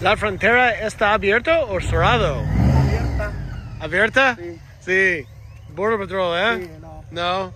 ¿La frontera está abierta o cerrado? Abierta. ¿Abierta? Sí. Sí. Border Patrol, ¿eh? Sí, no. No.